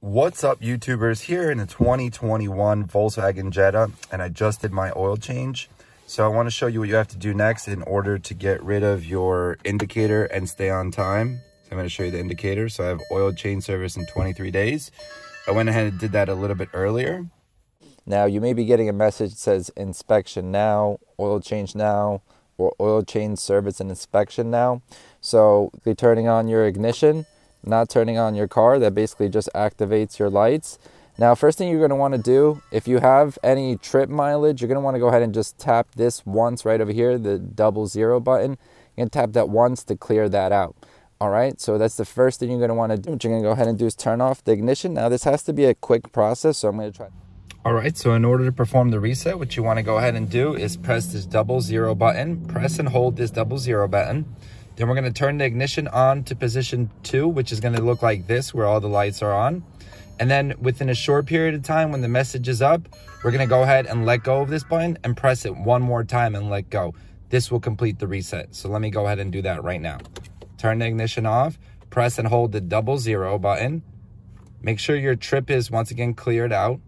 What's up YouTubers here in the 2021 Volkswagen Jetta and I just did my oil change. So I want to show you what you have to do next in order to get rid of your indicator and stay on time. So I'm going to show you the indicator. So I have oil change service in 23 days. I went ahead and did that a little bit earlier. Now you may be getting a message that says inspection now, oil change now, or oil change service and inspection now. So they're turning on your ignition, not turning on your car. That basically just activates your lights. Now, first thing you're going to want to do, if you have any trip mileage, you're going to want to go ahead and just tap this once right over here, the double zero button. To tap that once to clear that out. All right, so that's the first thing you're going to want to do. What you're going to go ahead and do is turn off the ignition. Now, this has to be a quick process, so I'm going to try. All right, so in order to perform the reset, what you want to go ahead and do is press this double zero button, press and hold this double zero button. Then we're going to turn the ignition on to position two, which is going to look like this, where all the lights are on. And then within a short period of time, when the message is up, we're going to go ahead and let go of this button and press it one more time and let go. This will complete the reset. So let me go ahead and do that right now. Turn the ignition off, press and hold the double zero button. Make sure your trip is once again cleared out.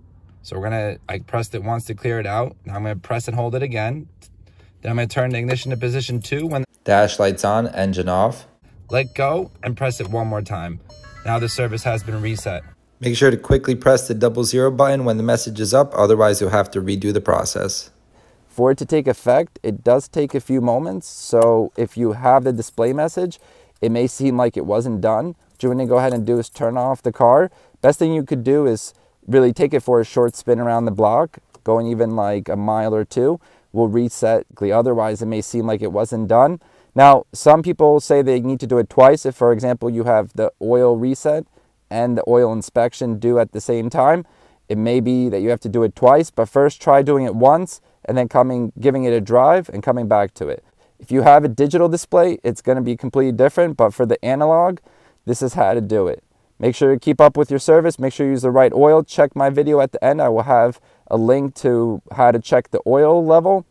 So we're gonna, I pressed it once to clear it out. Now I'm gonna press and hold it again. Then I'm gonna turn the ignition to position two when dash lights on, engine off. Let go and press it one more time. Now the service has been reset. Make sure to quickly press the double zero button when the message is up, otherwise you'll have to redo the process. For it to take effect, it does take a few moments. So if you have the display message, it may seem like it wasn't done. What you want to go ahead and do is turn off the car. Best thing you could do is really take it for a short spin around the block, going even like a mile or two, will reset. Otherwise, it may seem like it wasn't done. Now, some people say they need to do it twice. If, for example, you have the oil reset and the oil inspection due at the same time, it may be that you have to do it twice, but first try doing it once and then coming, giving it a drive and coming back to it. If you have a digital display, it's going to be completely different, but for the analog, this is how to do it. Make sure to keep up with your service. Make sure you use the right oil. Check my video at the end. I will have a link to how to check the oil level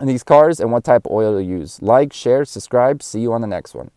in these cars and what type of oil to use. Like, share, subscribe. See you on the next one.